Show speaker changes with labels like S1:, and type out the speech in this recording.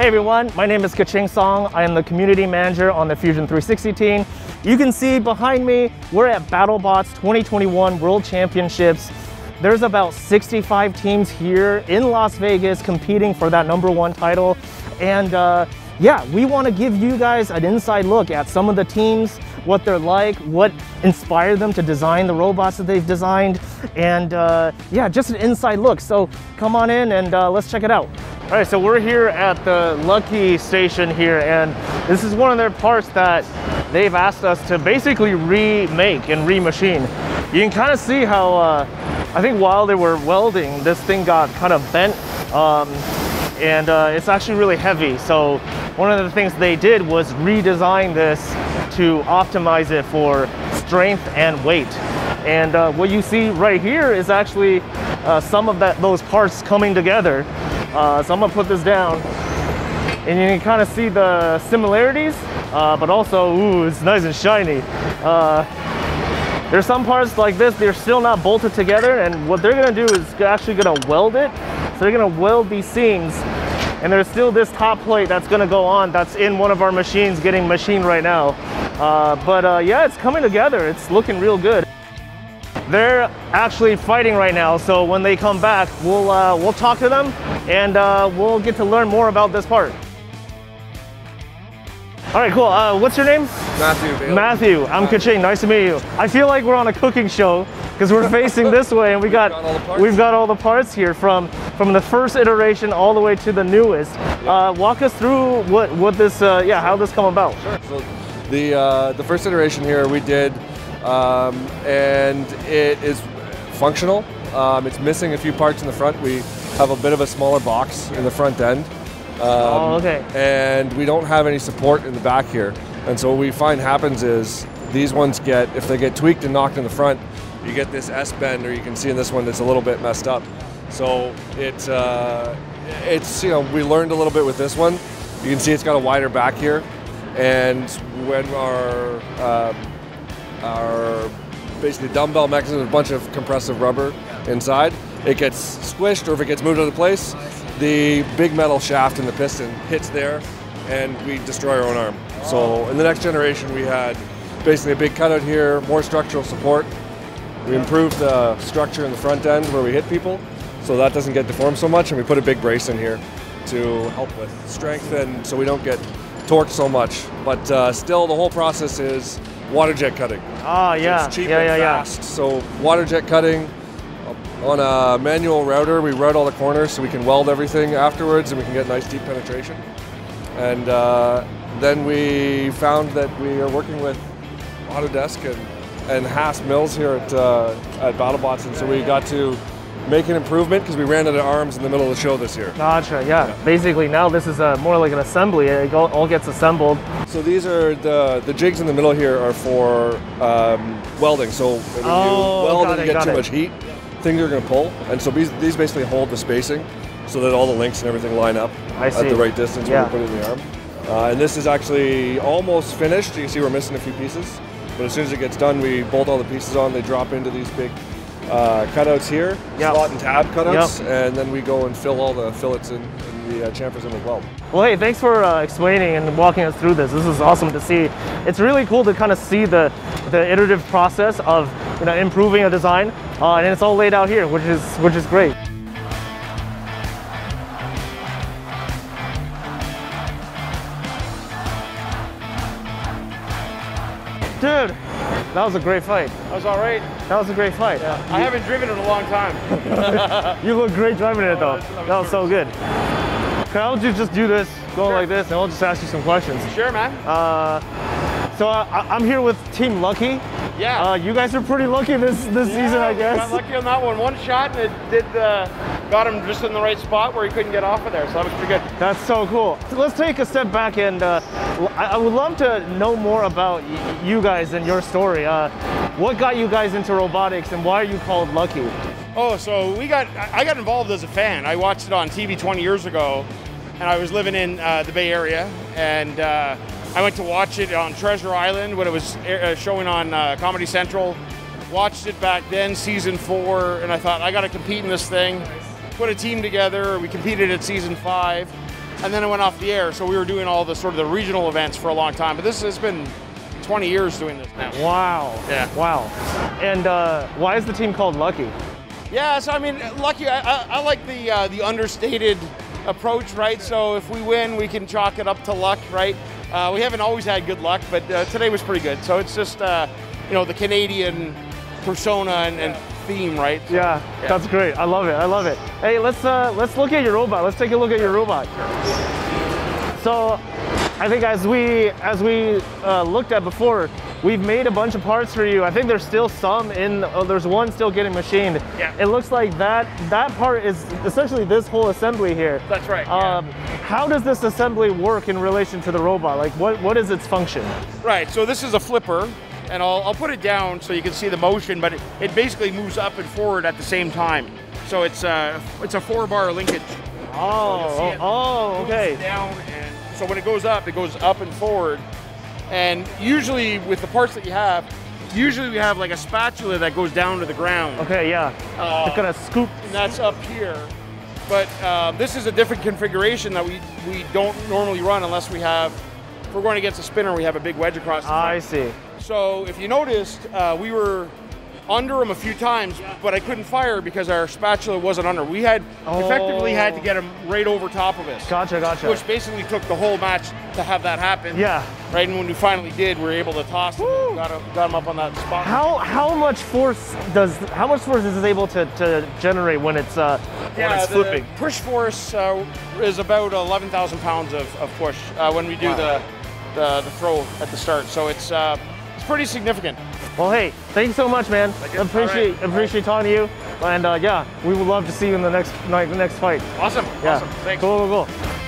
S1: Hey everyone, my name is Keqing Song. I am the community manager on the Fusion 360 team. You can see behind me, we're at BattleBots 2021 World Championships. There's about 65 teams here in Las Vegas competing for that number one title. And uh, yeah, we want to give you guys an inside look at some of the teams, what they're like, what inspired them to design the robots that they've designed, and uh, yeah, just an inside look. So come on in and uh, let's check it out. All right, so we're here at the Lucky station here, and this is one of their parts that they've asked us to basically remake and remachine. You can kind of see how, uh, I think while they were welding, this thing got kind of bent, um, and uh, it's actually really heavy. So one of the things they did was redesign this to optimize it for strength and weight. And uh, what you see right here is actually uh, some of that those parts coming together. Uh, so I'm gonna put this down and you can kind of see the similarities, uh, but also, ooh, it's nice and shiny. Uh, there's some parts like this, they're still not bolted together and what they're gonna do is actually gonna weld it. So they're gonna weld these seams and there's still this top plate that's gonna go on that's in one of our machines getting machined right now. Uh, but uh, yeah, it's coming together. It's looking real good. They're actually fighting right now, so when they come back, we'll, uh, we'll talk to them and uh, we'll get to learn more about this part. All right, cool. Uh, what's your name?
S2: Matthew. Bailey.
S1: Matthew. I'm Keqing. Nice to meet you. I feel like we're on a cooking show because we're facing this way and we got,
S2: got all the parts.
S1: we've got all the parts here from from the first iteration all the way to the newest. Uh, walk us through what what this uh, yeah how this come about.
S2: So the uh, the first iteration here we did, um, and it is functional. Um, it's missing a few parts in the front. We have a bit of a smaller box in the front end. Um,
S1: Oh, okay.
S2: And we don't have any support in the back here. And so what we find happens is these ones get, if they get tweaked and knocked in the front, you get this S bend, or you can see in this one that's a little bit messed up. So it's, uh, it's you know, we learned a little bit with this one. You can see it's got a wider back here, and when our um, our basically dumbbell mechanism, a bunch of compressive rubber inside, it gets squished, or if it gets moved out of place, the big metal shaft in the piston hits there, and we destroy our own arm. So in the next generation, we had basically a big cutout here, more structural support. We improved the structure in the front end where we hit people, so that doesn't get deformed so much, and we put a big brace in here to help with strength and so we don't get torqued so much. But uh, still, the whole process is water jet cutting.
S1: Ah yeah
S2: It's cheap
S1: yeah
S2: and
S1: yeah yeah.
S2: fast. So water jet cutting on a manual router. We route all the corners so we can weld everything afterwards, and we can get nice deep penetration. And uh, then we found that we are working with Autodesk and, and Haas Mills here at uh, at BattleBots, and so we got to make an improvement because we ran out of arms in the middle of the show this year.
S1: Gotcha. Yeah. Basically now this is uh, more like an assembly. It all, gets assembled.
S2: So these are the the jigs in the middle here are for um, welding. So when
S1: Oh,
S2: you weld and you get too
S1: it.
S2: much heat, things are going to pull, and so these, these basically hold the spacing so that all the links and everything line up
S1: I
S2: at the right distance
S1: Yeah.
S2: when we put it in the arm. Uh, and this is actually almost finished. You can see we're missing a few pieces, but as soon as it gets done, we bolt all the pieces on. They drop into these big uh, cutouts here,
S1: Yep.
S2: slot and tab cutouts, and then we go and fill all the fillets in, and the uh, chamfers in as well.
S1: Well, hey, thanks for uh, explaining and walking us through this. This is awesome to see. It's really cool to kind of see the the iterative process of you know improving a design, uh, and it's all laid out here, which is which is great. That was a great fight.
S3: That was all right.
S1: That was a great fight.
S3: I haven't driven in a long time.
S1: You look great driving it though. That was so good. Can I just just do this, going like this, and I'll just ask you some questions.
S3: Sure, man.
S1: Uh, so I, I'm here with Team Lucky.
S3: yeah.
S1: Uh, you guys are pretty lucky this this season, I
S3: we Got
S1: guess.
S3: lucky on that one. One shot and it did uh, got him just in the right spot where he couldn't get off of there. So that was pretty good.
S1: That's so cool. So let's take a step back and uh, I, I would love to know more about y- you guys and your story. Uh, what got you guys into robotics and why are you called Lucky?
S3: Oh, so we got I I got involved as a fan. I watched it on TV 20 years ago, and I was living in uh, the Bay Area, and uh, I went to watch it on Treasure Island when it was uh, showing on uh, Comedy Central. Watched it back then, season four, and I thought I got to compete in this thing. Put a team together. We competed at season five. and then it went off the air. So we were doing all the sort of the regional events for a long time. But this has been 20 years doing this now.
S1: Wow.
S3: Yeah.
S1: Wow. And uh, why is the team called Lucky?
S3: Yeah, so I mean, lucky. I, I, I like the uh, the understated approach, right? So if we win, we can chalk it up to luck, right? Uh, we haven't always had good luck, but uh, today was pretty good. So it's just uh, you know the Canadian persona and, and theme, right? So,
S1: Yeah, that's great. I love it. I love it. Hey, let's uh, let's look at your robot. Let's take a look at your robot. So, I think as we as we uh, looked at before, we've made a bunch of parts for you. I think there's still some in. Oh, there's one still getting machined.
S3: Yeah.
S1: It looks like that that part is essentially this whole assembly here.
S3: That's right, yeah.
S1: Um, how does this assembly work in relation to the robot? Like, what what is its function?
S3: Right. So this is a flipper, and I'll, I'll put it down so you can see the motion, but it, it basically moves up and forward at the same time. So it's a it's a four bar linkage.
S1: Oh,
S3: you'll
S1: oh, oh, okay.
S3: Down and so when it goes up, it goes up and forward. And usually with the parts that you have, usually we have like a spatula that goes down to the ground.
S1: Okay, yeah.
S3: Uh,
S1: it's gonna scoop.
S3: and that's up here. But uh, this is a different configuration that we, we don't normally run unless we have, if we're going against a spinner, we have a big wedge across the
S1: I see.
S3: So if you noticed, uh, we were under him a few times, but I couldn't fire because our spatula wasn't under. We had effectively had to get him right over top of us,
S1: Gotcha, gotcha.
S3: which basically took the whole match to have that happen.
S1: Yeah.
S3: Right, and when we finally did, we were able to toss him, got him, got him up on that spot.
S1: How how much force does how much force is it able to, to generate when it's uh, when it's flipping?
S3: push force uh, is about 11,000 pounds of, of push uh, when we do the, the the throw at the start. So it's uh, it's pretty significant.
S1: Well, hey, thanks so much, man. Appreciate
S3: right.
S1: appreciate talking to you, and uh, yeah, we would love to see you in the next night, the next fight.
S3: Awesome.
S1: Yeah,
S3: Awesome. Thanks.
S1: cool, cool, cool.